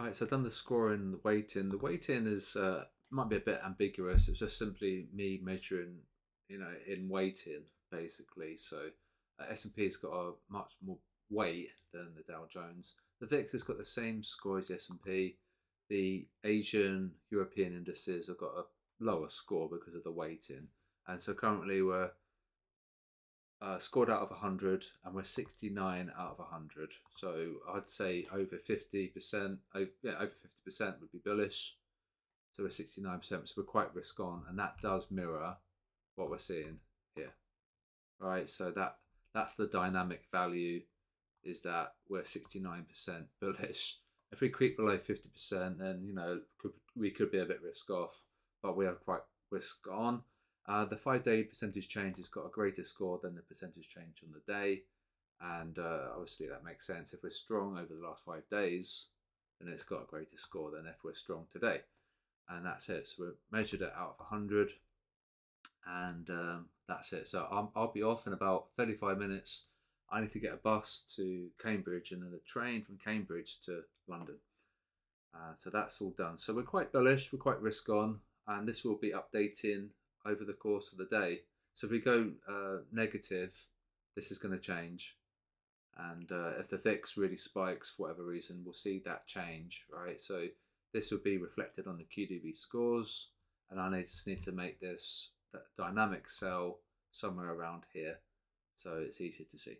All right, so I've done the scoring, the weighting. The weighting is uh, might be a bit ambiguous. It's just simply me measuring, you know, in weighting basically. So uh, S and P's got a much more weight than the Dow Jones. The VIX has got the same score as the S and P. The Asian European indices have got a lower score because of the weighting, and so currently we're uh, scored out of 100 and we're 69 out of 100 so i'd say over 50% over, yeah over 50% would be bullish. So we're 69% so we're quite risk on and that does mirror what we're seeing here. All right so that that's the dynamic value is that we're 69% bullish. If we creep below 50% then you know could, we could be a bit risk off but we are quite risk on uh, the five day percentage change has got a greater score than the percentage change on the day. And uh, obviously, that makes sense. If we're strong over the last five days, then it's got a greater score than if we're strong today. And that's it. So we measured it out of 100. And um, that's it. So I'll, I'll be off in about 35 minutes. I need to get a bus to Cambridge and then a train from Cambridge to London. Uh, so that's all done. So we're quite bullish, we're quite risk on, and this will be updating over the course of the day. So if we go uh, negative, this is going to change. And uh, if the VIX really spikes for whatever reason, we'll see that change, right? So this will be reflected on the QDB scores. And I just need to make this dynamic cell somewhere around here. So it's easier to see.